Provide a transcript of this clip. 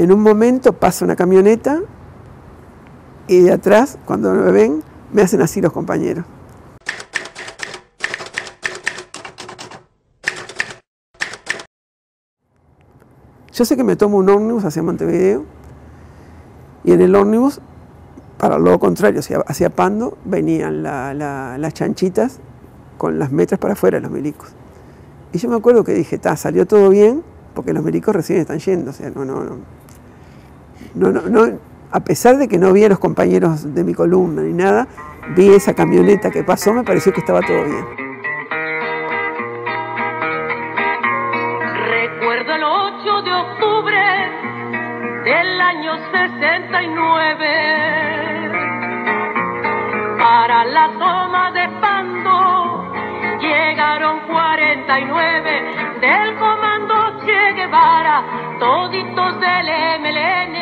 En un momento pasa una camioneta y de atrás, cuando me ven, me hacen así los compañeros. Yo sé que me tomo un ómnibus hacia Montevideo y en el ómnibus, para lo contrario, hacia, Pando, venían las chanchitas con las metras para afuera, los milicos. Y yo me acuerdo que dije, ta, salió todo bien, porque los milicos recién están yendo. O sea, no, no, no, no, no, a pesar de que no vi a los compañeros de mi columna ni nada, vi esa camioneta que pasó, me pareció que estaba todo bien. Recuerdo el 8 de octubre del año 69 para la toma de Pando llegaron 49 del comando Che Guevara, toditos del MLN.